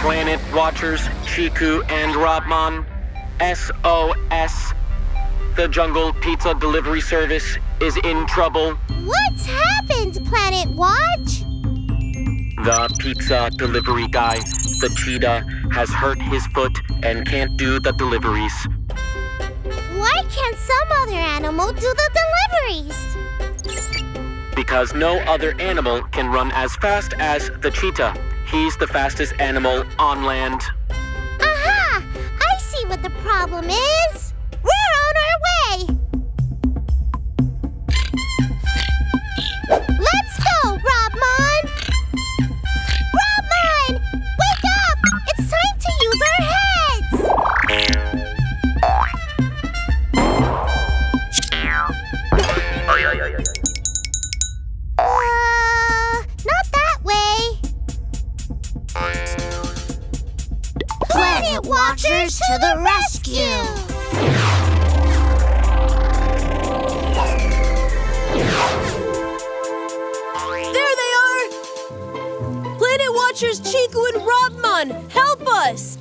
Planet Watchers, Chiku and Robmon, SOS. The Jungle Pizza Delivery Service is in trouble. What's happened, Planet Watch? The pizza delivery guy, the cheetah, has hurt his foot and can't do the deliveries. Can't some other animal do the deliveries? Because no other animal can run as fast as the cheetah. He's the fastest animal on land. Aha! I see what the problem is. Planet Watchers to the rescue! There they are! Planet Watchers Chiku and Robmon, help us!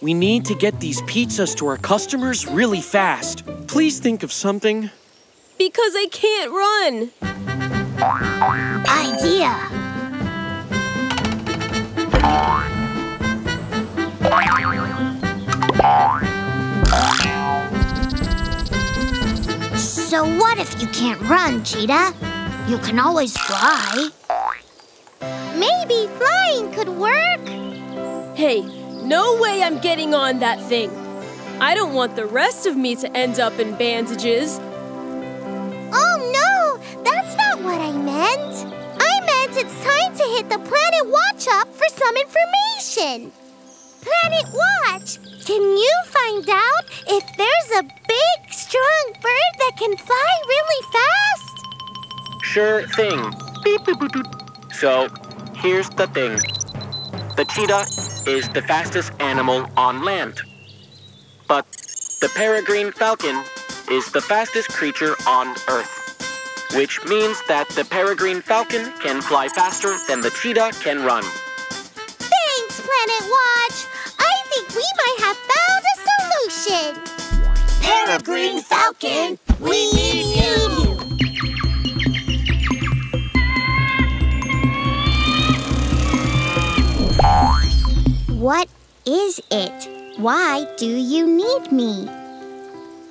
We need to get these pizzas to our customers really fast. Please think of something. Because I can't run. Idea! So what if you can't run, Cheetah? You can always fly. Maybe flying could work. Hey, no way I'm getting on that thing. I don't want the rest of me to end up in bandages. Oh no, that's not what I meant. I meant it's time to hit the Planet Watch up for some information. Planet Watch, can you find out if there's can fly really fast? Sure thing. Beep, boop, boop, boop. So, here's the thing. The cheetah is the fastest animal on land. But the peregrine falcon is the fastest creature on Earth. Which means that the peregrine falcon can fly faster than the cheetah can run. Thanks, Planet Watch. I think we might have found a solution. Peregrine Falcon, we need you. What is it? Why do you need me?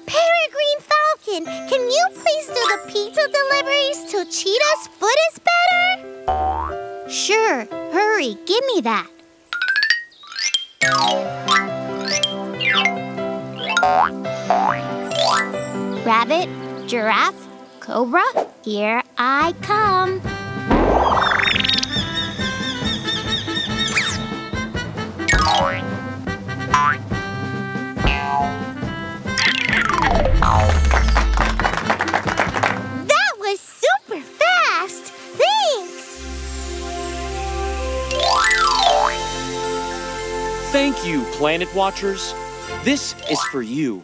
Peregrine Falcon, can you please do the pizza deliveries till Cheetah's foot is better? Sure, hurry, give me that. Rabbit, giraffe, cobra, here I come. That was super fast! Thanks! Thank you, Planet Watchers. This is for you.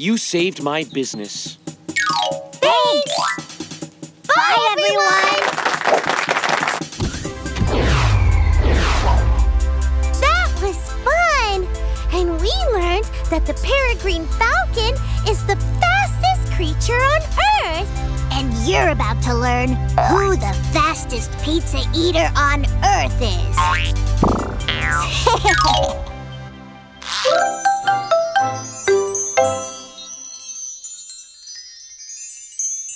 You saved my business. Thanks! Bye, everyone! That was fun! And we learned that the peregrine falcon is the fastest creature on Earth. And you're about to learn who the fastest pizza eater on Earth is.